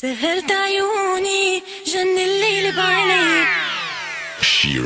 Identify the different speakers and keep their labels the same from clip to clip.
Speaker 1: سهرت عيوني جن الليل بعيني.
Speaker 2: She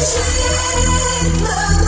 Speaker 2: Shine love.